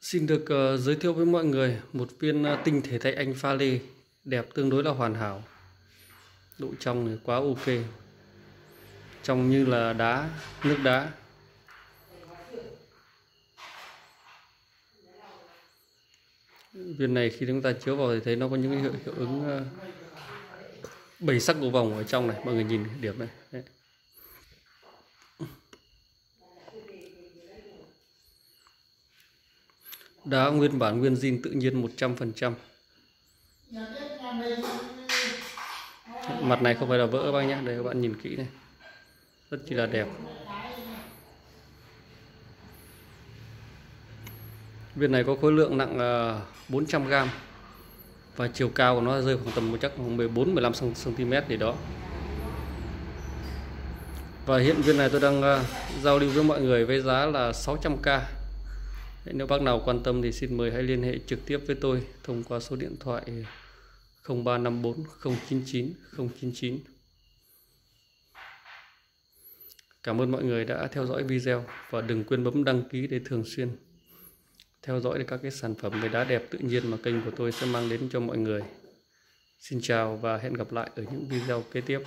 Xin được uh, giới thiệu với mọi người một viên uh, tinh thể thạch anh pha lê đẹp tương đối là hoàn hảo. Độ trong thì quá ok. Trong như là đá, nước đá. Viên này khi chúng ta chiếu vào thì thấy nó có những cái hiệu, hiệu ứng uh, bảy sắc cầu vòng ở trong này, mọi người nhìn điểm này. Đấy. Đá nguyên bản nguyên zin tự nhiên 100%. Mặt này không phải là vỡ các bác nhé, đây các bạn nhìn kỹ này. Rất chỉ là đẹp. Viên này có khối lượng nặng à, 400g và chiều cao của nó rơi khoảng tầm chắc khoảng 14 15 cm gì đó. Và hiện viên này tôi đang à, giao lưu với mọi người với giá là 600k. Nếu bác nào quan tâm thì xin mời hãy liên hệ trực tiếp với tôi thông qua số điện thoại 0354 099 099. Cảm ơn mọi người đã theo dõi video và đừng quên bấm đăng ký để thường xuyên theo dõi các cái sản phẩm về đá đẹp tự nhiên mà kênh của tôi sẽ mang đến cho mọi người. Xin chào và hẹn gặp lại ở những video kế tiếp.